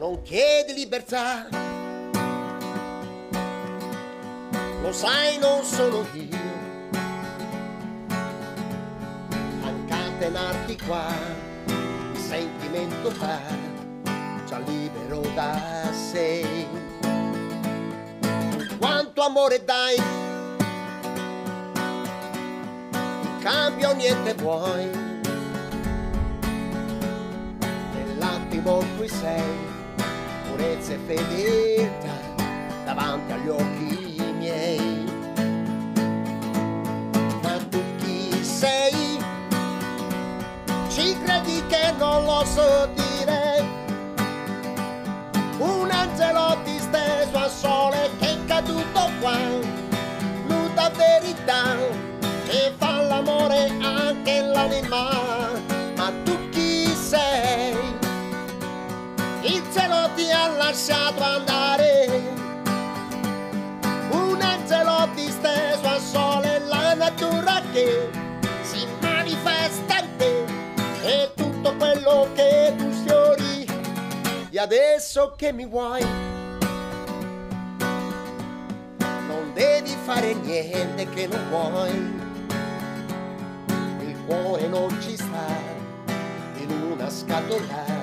non chiedi libertà. Lo sai, non sono io a incatenarti qua, il sentimento va già libero da sé. Quanto amore dai, in cambio niente vuoi. Nell'attimo cui sei, purezza e fedeltà davanti agli occhi miei. Ma tu chi sei? Ci credi che non lo so dire? Un angelo disteso al sole che è caduto qua, nuda verità, che fa l'amore anche l'anima. Lasciato andare, un angelo disteso al sole, la natura che si manifesta in te e tutto quello che tu sfiori. E adesso che mi vuoi, non devi fare niente che non vuoi. Il cuore non ci sta in una scatola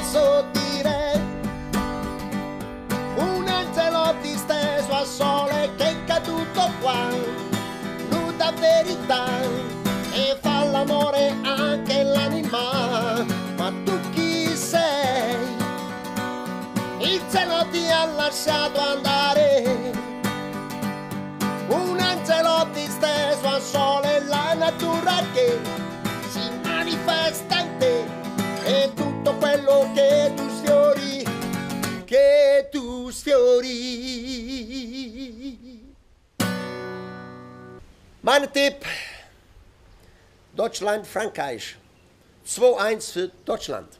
non lo so dire? Un angelo disteso al sole che è caduto qua, nuda verità, e fa l'amore anche l'anima. Ma tu chi sei? Il cielo ti ha lasciato andare, un angelo disteso al sole, la natura che Mein Tipp, Deutschland, Frankreich. 2-1 für Deutschland.